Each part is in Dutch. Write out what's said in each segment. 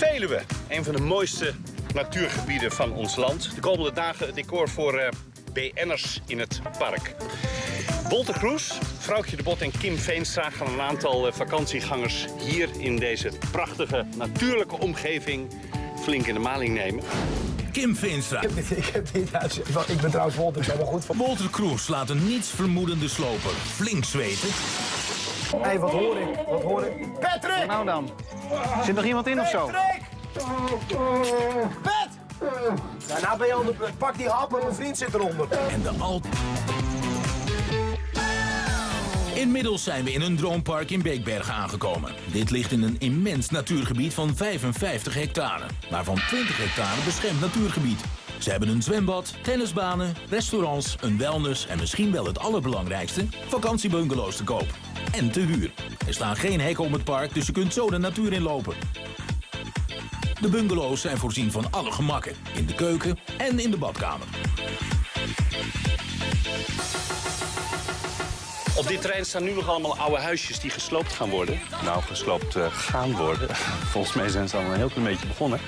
Veluwe, een van de mooiste natuurgebieden van ons land. De komende dagen het decor voor uh, BN'ers in het park. Wolter Kroes, Vrouwtje de Bot en Kim Veenstra gaan een aantal uh, vakantiegangers hier in deze prachtige natuurlijke omgeving flink in de maling nemen. Kim Veenstra. Ik heb dit, ik heb dit huis. Ik ben trouwens Wolter, ik ben wel goed van. Wolter Kroes laat een nietsvermoedende sloper flink zweten. Hé, hey, wat hoor ik? Wat hoor ik? Patrick! Nou dan. Zit nog iemand in of zo? Patrick! Pet! Ja, nou ben je. Pak die hap en mijn vriend zit eronder. En de al... Inmiddels zijn we in een droompark in Beekbergen aangekomen. Dit ligt in een immens natuurgebied van 55 hectare, waarvan 20 hectare beschermd natuurgebied. Ze hebben een zwembad, tennisbanen, restaurants, een wellness en misschien wel het allerbelangrijkste, vakantiebungalows te koop. En te huur. Er staan geen hekken om het park, dus je kunt zo de natuur inlopen. De bungalows zijn voorzien van alle gemakken, in de keuken en in de badkamer. Op dit terrein staan nu nog allemaal oude huisjes die gesloopt gaan worden. Nou, gesloopt uh, gaan worden. Volgens mij zijn ze al een heel klein beetje begonnen.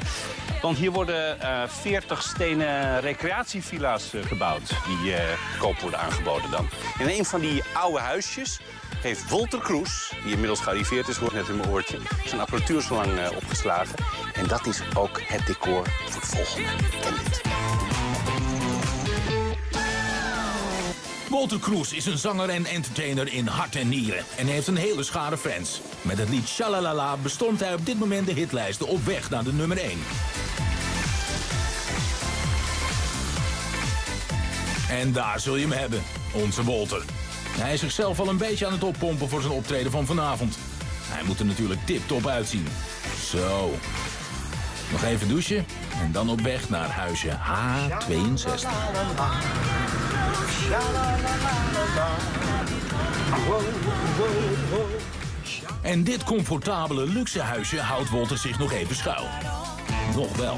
Want hier worden uh, 40 stenen recreatievilla's uh, gebouwd. Die koop worden aangeboden dan. In een van die oude huisjes heeft Wolter Kroes, die inmiddels gearriveerd is, hoor net in mijn oortje, zijn apparatuur zo lang opgeslagen. En dat is ook het decor voor het volgende. Walter Kroes is een zanger en entertainer in hart en nieren en heeft een hele schare fans. Met het lied Shalalala bestond hij op dit moment de hitlijsten op weg naar de nummer 1. En daar zul je hem hebben, onze Walter. Hij is zichzelf al een beetje aan het oppompen voor zijn optreden van vanavond. Hij moet er natuurlijk tip-top uitzien. Zo. Nog even douchen en dan op weg naar huisje H62. En dit comfortabele luxe huisje houdt Wolter zich nog even schuil. Nog wel.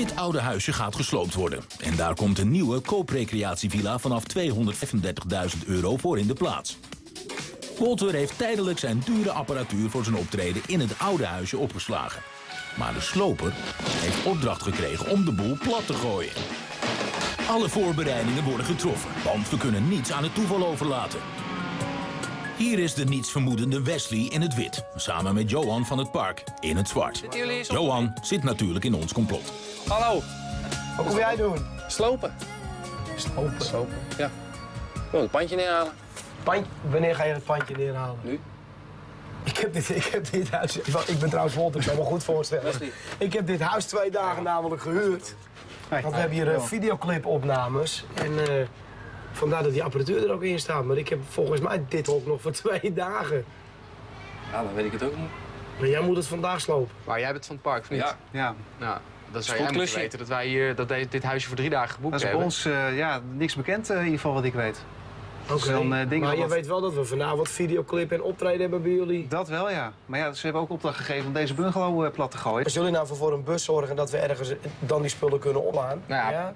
Dit oude huisje gaat gesloopt worden. En daar komt een nieuwe kooprecreatievilla vanaf 235.000 euro voor in de plaats. Wolter heeft tijdelijk zijn dure apparatuur voor zijn optreden in het oude huisje opgeslagen. Maar de sloper heeft opdracht gekregen om de boel plat te gooien. Alle voorbereidingen worden getroffen, want we kunnen niets aan het toeval overlaten. Hier is de nietsvermoedende Wesley in het wit, samen met Johan van het Park in het zwart. Johan zit natuurlijk in ons complot. Hallo. Wat kom jij doen? Slopen. Slopen. Slopen, ja. Ik wil het pandje neerhalen. Pand, wanneer ga je het pandje neerhalen? Nu. Ik heb dit, ik heb dit huis... Ik ben trouwens Wolter, ik kan me goed voorstellen. Wesley. Ik heb dit huis twee dagen namelijk gehuurd. Want we hebben hier uh, videoclipopnames. En uh, vandaar dat die apparatuur er ook in staat. Maar ik heb volgens mij dit ook nog voor twee dagen. Ja, dan weet ik het ook niet. Maar jij moet het vandaag slopen. Maar jij bent van het park, of niet? Ja. ja. Nou, dan zou jij moeten weten dat wij hier dat dit huisje voor drie dagen geboekt Dat is bij hebben. ons eh, ja, niks bekend, eh, in ieder geval wat ik weet. Oké. eh, dingen maar je wat- weet wel dat we vanavond videoclip en optreden hebben bij jullie. Dat wel, ja. Maar ja, ze hebben ook opdracht gegeven om deze bungalow plat te gooien. Als jullie nou voor- voor een bus zorgen dat we ergens dan die spullen kunnen oplaan. Nou ja,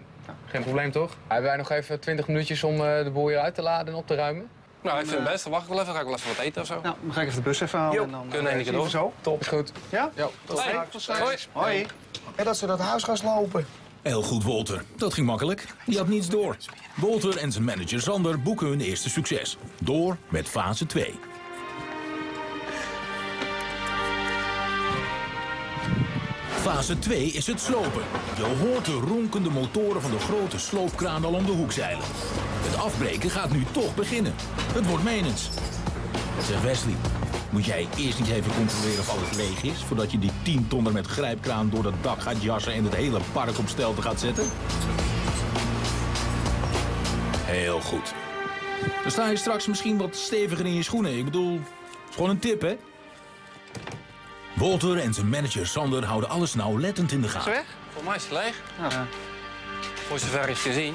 Geen probleem, toch? Hebben wij nog even 20 minuutjes om eh, de boel hier uit te laden en op te ruimen? Nou, ik vind het best. Dan wacht ik wel even. Ga ik wel even wat eten of zo. Nou, dan ga ik even de bus even halen. Jo, en dan, kunnen we eh, een keer zien we door. zo. Top. Is goed. Ja? Ja. Tot Hey, straks. Hoi. Hoi. En dat ze dat huis gaan slopen. Heel goed, Wolter. Dat ging makkelijk. Die had niets door. Wolter en zijn manager Sander boeken hun eerste succes. Door met fase 2. Fase 2 is het slopen. Je hoort de ronkende motoren van de grote sloopkraan al om de hoek zeilen. Het afbreken gaat nu toch beginnen. Het wordt menens. Zeg Wesley, moet jij eerst niet even controleren of alles leeg is... voordat je die 10 tonner met grijpkraan door het dak gaat jassen... en het hele park op stelte gaat zetten? Heel goed. Dan sta je straks misschien wat steviger in je schoenen. Ik bedoel, gewoon een tip, hè? Walter en zijn manager Sander houden alles nauwlettend in de Is gaten. weg? Volgens mij is het leeg. Ja. Voor zover is te zien.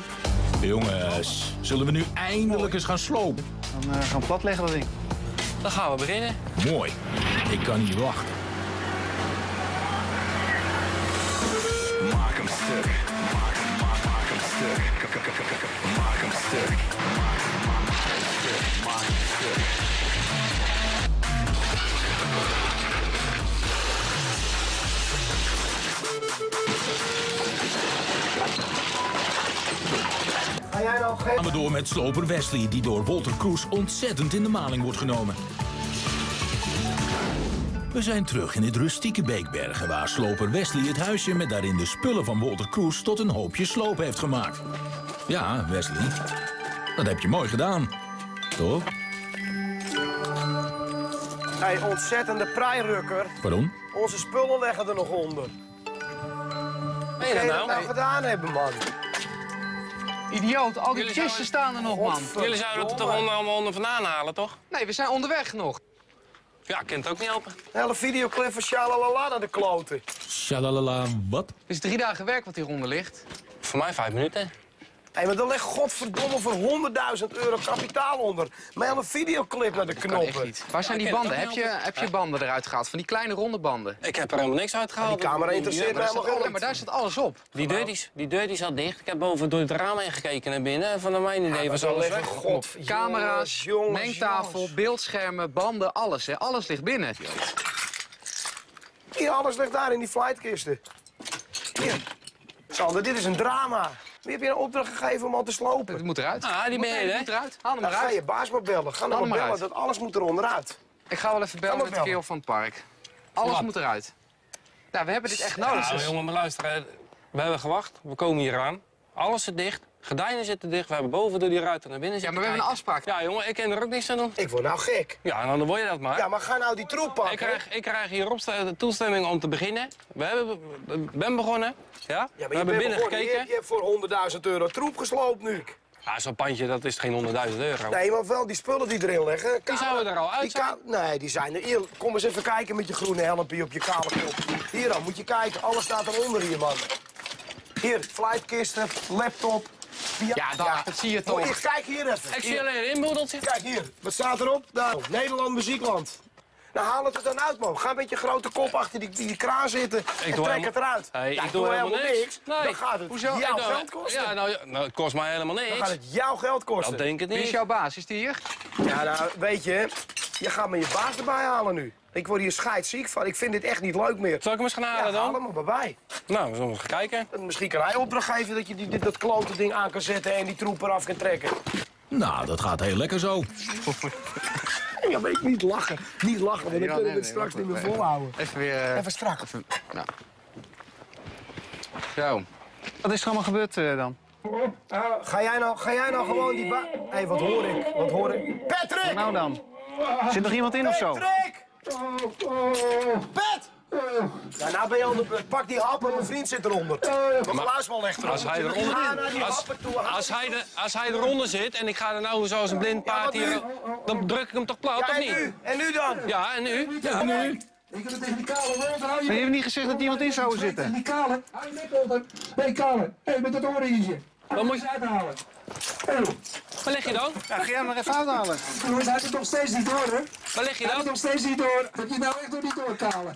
Jongens, zullen we nu eindelijk eens gaan slopen? Dan eh, gaan we platleggen dat ding. Dan gaan we beginnen. Mooi. Ik kan niet wachten. Met sloper Wesley, die door Walter Kroes ontzettend in de maling wordt genomen. We zijn terug in het rustieke Beekbergen, waar sloper Wesley het huisje met daarin de spullen van Walter Kroes tot een hoopje sloop heeft gemaakt. Ja, Wesley, dat heb je mooi gedaan. Toch? Hey, ontzettende prijrukker. Pardon? Onze spullen leggen er nog onder. Wat je dat nou? nou gedaan hebben, man? Idioot, al die Jullie kisten zouden- staan er nog, man. Jullie zouden het er toch onder, allemaal onder vandaan halen, toch? Nee, we zijn onderweg nog. Ja, ik kan het ook niet helpen. Een hele videoclip van Shalalala naar de kloten. Shalalala, wat? Het is drie dagen werk wat hieronder ligt. Voor mij vijf minuten. Hé, maar er ligt godverdomme voor 100.000 euro kapitaal onder. Mijn hele videoclip naar de knoppen. niet. Waar zijn die banden? Heb niet je, heb je banden eruit gehaald? Van die kleine ronde banden? Ik heb er helemaal niks uitgehaald. Die camera interesseert Ja, mij helemaal Ja, geen maar daar staat alles op. Die deur, die, die deur die zat dicht. Ik heb boven door het raam heen gekeken naar binnen. En van mijn idee was Daar alles weg. god... Camera's, jongens, jongens, mengtafel, jongens. beeldschermen, banden, alles. Hè. Alles ligt binnen. Hier, alles ligt daar in die flightkisten. Hier. Sander, dit is een drama. Wie heb je een opdracht gegeven om al te slopen? Het moet eruit. Ah, die Moet- het moet eruit. Haal hem Dan maar ga je baas maar bellen. Ga hem maar bellen, uit. dat alles moet er onderuit. Ik ga wel even bellen met de kerel van het park. Alles Wat? moet eruit. Nou, we hebben dit echt nodig. Nou, jongen, maar luister. hè. We hebben gewacht. We komen hier aan. Alles zit dicht. Gordijnen zitten dicht. We hebben boven door die ruiten naar binnen Ja, maar we hebben een afspraak. Ja, jongen, ik kan er ook niks aan doen. Ik word nou gek. Ja, nou, dan word je dat maar. Ja, maar ga nou die troep pakken. Ik krijg, ik krijg hier opste- de toestemming om te beginnen. We hebben, we ben begonnen. Ja? Ja, we maar je hebben binnen begonnen. Je, gekeken. je hebt voor 100.000 euro troep gesloopt nu. Ja, zo'n pandje dat is geen 100.000 euro. Nee, maar wel die spullen die erin liggen. Die zouden er al uit zijn. Nee, die zijn er. Hier, kom eens even kijken met je groene helmpje op je kale kop. Hier dan, moet je kijken. Alles staat eronder hier, man. Hier, flightkisten, laptop. Ja, daar, dat zie je toch. Kijk hier even. Ik zie alleen een inboedeltje. Kijk hier, wat staat erop? Daar, Nederland Muziekland. Nou, haal het er dan uit, man. Ga met je grote kop achter die, die kraan zitten en doe trek helemaal- het eruit. Hey, ja, ik doe helemaal niks. Nee. Dan gaat het Hoezo? jouw geld kosten. Ja, nou, ja, nou, het kost mij helemaal Dan gaat niks. het jouw geld kosten. Dat denk ik Wie is niet. jouw baas? Is die hier? Ja, nou, weet je, je gaat me je baas erbij halen nu. Ik word hier scheidsziek van. Ik vind dit echt niet leuk meer. Zal ik hem eens gaan Ja, halen haal dan? hem er maar bij. Nou, we zullen eens gaan kijken. En Misschien kan hij opdracht geven dat je die, dit, dat klote ding aan kan zetten en die troep eraf kan trekken. Nou, dat gaat heel lekker zo. Ja, maar ik niet lachen. Niet lachen, want dan Ja, kunnen we het straks niet meer volhouden. Even weer... eh, Even strak. nou. Zo. Wat is er allemaal gebeurd eh, dan? Ga jij nou, ga jij nou gewoon die ba... Hé, hey, wat hoor ik? Wat hoor ik? Patrick! Nou dan. Zit nog iemand in of zo? Patrick! Pet! Ja, nou ben je al de beurt. Pak die hap en mijn vriend zit eronder. Mijn geluidsman ligt eronder. Als hij Ga eronder, naar die als, happen toe. als, hij de, als hij eronder zit en ik ga er nou zoals een blind paard hier... Dan druk ik hem toch plat, Ja, of en niet? nu? En nu dan? Ja, en nu? Ja, nu? Ik heb het tegen die kale Walter, hou je Maar je hebt niet gezegd dat iemand in zou zitten. Die kale, hou je nek. Hé hey, kale, hé met dat oorringetje. Wat moet je... Uithalen. Waar lig je dan? Ja, ga jij hem nog even uithalen. Jongens, hij heeft nog steeds niet door, hè? Waar lig je Hij heeft dan? nog steeds niet door. Dat je nou echt nog niet door, kale.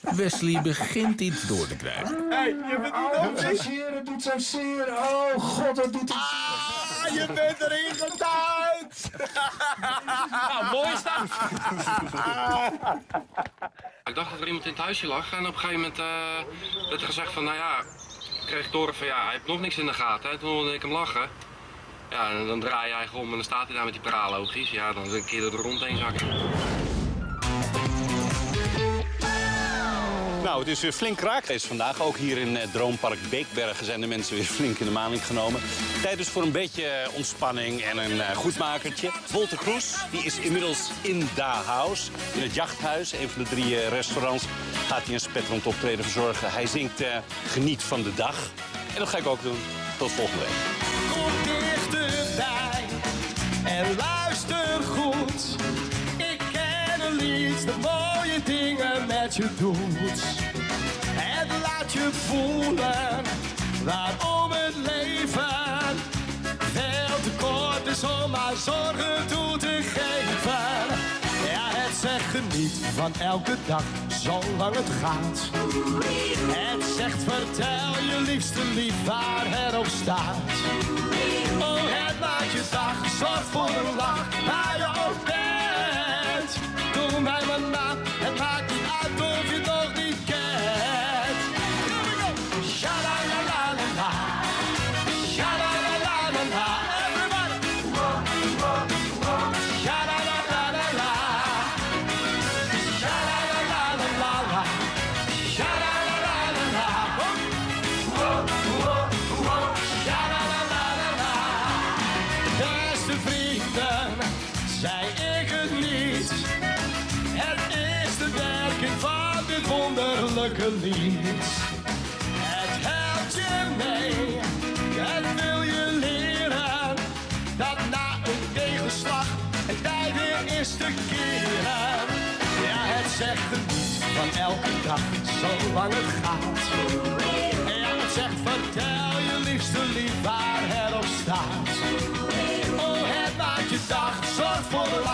Wesley begint iets door te krijgen. Hey, je bent Oh, het doet zo zeer, het doet zo zeer. Oh god, het doet zo zeer. Ah, je bent erin geduid! Nou, mooi is dat. Ik dacht dat er iemand in het huisje lag en op een gegeven moment eh, werd er gezegd van, nou ja, kreeg ik horen van, ja, hij heeft nog niks in de gaten. En toen hoorde ik hem lachen. Ja, dan draai je eigenlijk om en dan staat hij daar met die paralogisch. Ja, dan een keer er rondheen zakken. Nou, het is weer flink raakfeest vandaag. Ook hier in eh, Droompark Beekbergen zijn de mensen weer flink in de maling genomen. Tijd dus voor een beetje eh, ontspanning en een eh, goedmakertje. Wolter Kroes die is inmiddels in Da House, in het jachthuis. Een van de drie restaurants gaat hij een spetterend optreden verzorgen. Hij zingt Geniet van de dag. En dat ga ik ook doen. Tot volgende week. Kom dichterbij en luister je doet. Het laat je voelen waarom het leven veel te kort is om maar zorgen toe te geven. Ja, het zegt geniet van elke dag, zolang het gaat. Het zegt vertel je liefste lief waar het op staat. Oh, het maakt je dag, zorg voor een lach, Lied. Van elke dag, zolang het gaat. Ja, het zegt vertel je liefste lief waar het op staat. Oh, het maakt je dag, zorg voor de